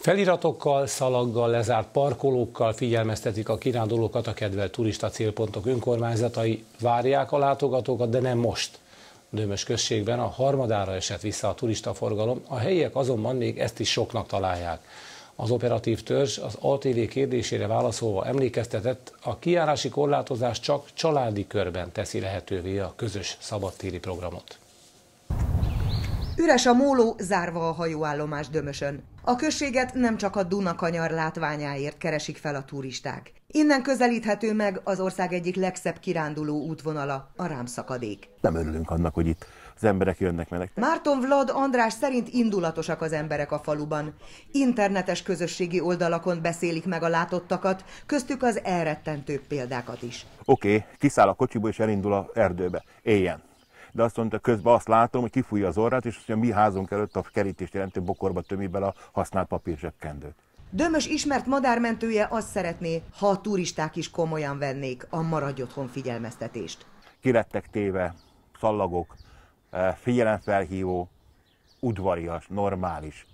Feliratokkal, szalaggal, lezárt parkolókkal figyelmeztetik a kirándulókat a kedvelt turista célpontok önkormányzatai, várják a látogatókat, de nem most. Dömös községben a harmadára esett vissza a turistaforgalom, a helyiek azonban még ezt is soknak találják. Az operatív törzs az ATV kérdésére válaszolva emlékeztetett, a kiárási korlátozás csak családi körben teszi lehetővé a közös szabadtéri programot. Üres a móló, zárva a hajóállomás Dömösön. A községet nem csak a Dunakanyar látványáért keresik fel a turisták. Innen közelíthető meg az ország egyik legszebb kiránduló útvonala, a Rámszakadék. Nem örülünk annak, hogy itt az emberek jönnek meleg. Márton Vlad András szerint indulatosak az emberek a faluban. Internetes közösségi oldalakon beszélik meg a látottakat, köztük az elrettentőbb példákat is. Oké, okay, kiszáll a kocsiból és elindul a erdőbe. Éljen de azt mondta, közben azt látom, hogy kifújja az orrát, és azt mondja, mi házunk előtt a kerítést jelentő bokorba tömi bele a használt papírzsebkendőt. Dömös ismert madármentője azt szeretné, ha a turisták is komolyan vennék a maradj otthon figyelmeztetést. Kirettek téve, szallagok, eh, figyelemfelhívó, udvarias, normális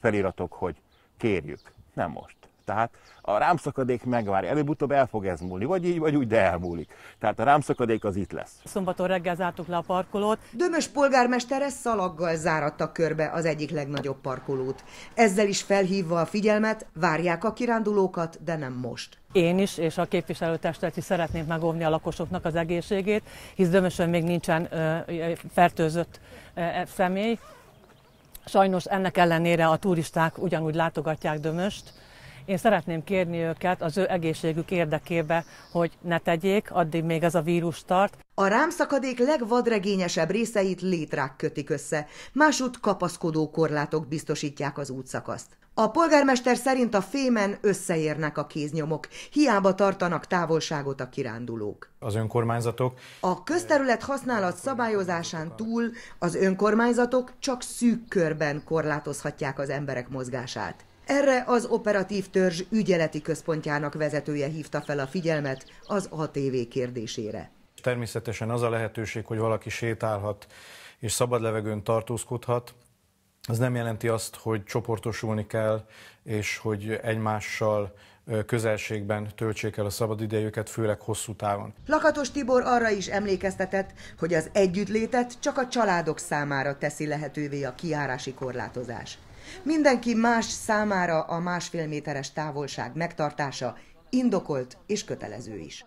feliratok, hogy kérjük, nem most. Tehát a rámszakadék megvárja, előbb-utóbb el fog ez múlni, vagy így, vagy úgy, de elmúlik. Tehát a rámszakadék az itt lesz. Szombaton reggel zártuk le a parkolót. Dömös polgármestere szalaggal záratta körbe az egyik legnagyobb parkolót. Ezzel is felhívva a figyelmet, várják a kirándulókat, de nem most. Én is, és a képviselőtestet is szeretnénk megóvni a lakosoknak az egészségét, hisz Dömösön még nincsen ö, fertőzött ö, személy. Sajnos ennek ellenére a turisták ugyanúgy látogatják Dömöst, én szeretném kérni őket az ő egészségük érdekébe, hogy ne tegyék, addig még ez a vírus tart. A rámszakadék legvadregényesebb részeit létrák kötik össze, másút kapaszkodó korlátok biztosítják az útszakaszt. A polgármester szerint a fémen összeérnek a kéznyomok, hiába tartanak távolságot a kirándulók. Az önkormányzatok. A közterület használat szabályozásán túl az önkormányzatok csak szűk körben korlátozhatják az emberek mozgását. Erre az operatív törzs ügyeleti központjának vezetője hívta fel a figyelmet az ATV kérdésére. Természetesen az a lehetőség, hogy valaki sétálhat és szabad levegőn tartózkodhat, az nem jelenti azt, hogy csoportosulni kell, és hogy egymással közelségben töltsék el a szabadidejüket, főleg hosszú távon. Lakatos Tibor arra is emlékeztetett, hogy az együttlétet csak a családok számára teszi lehetővé a kiárási korlátozás. Mindenki más számára a másfél méteres távolság megtartása indokolt és kötelező is.